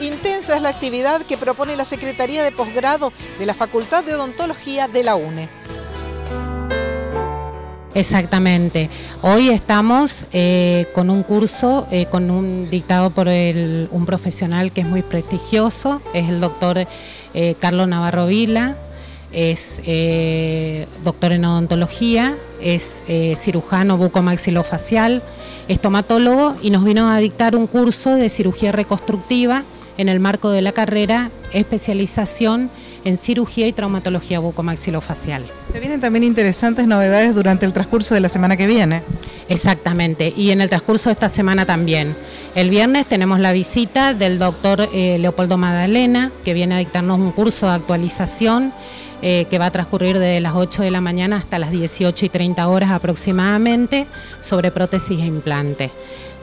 Intensa es la actividad que propone la Secretaría de Posgrado de la Facultad de Odontología de la UNE. Exactamente. Hoy estamos eh, con un curso eh, con un dictado por un profesional que es muy prestigioso, es el doctor eh, Carlos Navarro Vila, es doctor en odontología, es cirujano bucomaxilofacial, estomatólogo y nos vino a dictar un curso de cirugía reconstructiva en el marco de la carrera especialización en cirugía y traumatología bucomaxilofacial. Se vienen también interesantes novedades durante el transcurso de la semana que viene. Exactamente, y en el transcurso de esta semana también. El viernes tenemos la visita del doctor eh, Leopoldo Magdalena, que viene a dictarnos un curso de actualización eh, que va a transcurrir desde las 8 de la mañana hasta las 18 y 30 horas aproximadamente sobre prótesis e implante.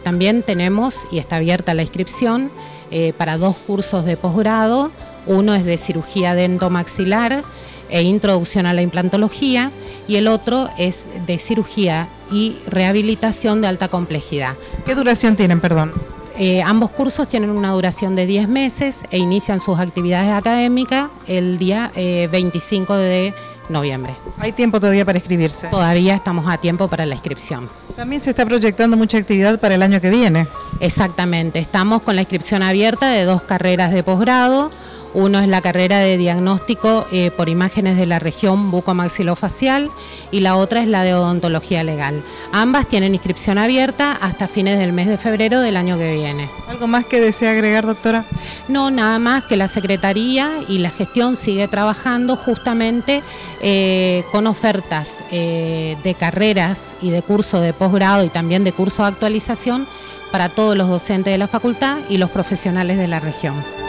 También tenemos, y está abierta la inscripción, eh, para dos cursos de posgrado. Uno es de cirugía dentomaxilar e introducción a la implantología y el otro es de cirugía y rehabilitación de alta complejidad. ¿Qué duración tienen, perdón? Eh, ambos cursos tienen una duración de 10 meses e inician sus actividades académicas el día 25 eh, de noviembre. ¿Hay tiempo todavía para inscribirse? Todavía estamos a tiempo para la inscripción. También se está proyectando mucha actividad para el año que viene. Exactamente, estamos con la inscripción abierta de dos carreras de posgrado uno es la carrera de diagnóstico eh, por imágenes de la región bucomaxilofacial y la otra es la de odontología legal. Ambas tienen inscripción abierta hasta fines del mes de febrero del año que viene. ¿Algo más que desea agregar, doctora? No, nada más que la Secretaría y la gestión sigue trabajando justamente eh, con ofertas eh, de carreras y de curso de posgrado y también de curso de actualización para todos los docentes de la facultad y los profesionales de la región.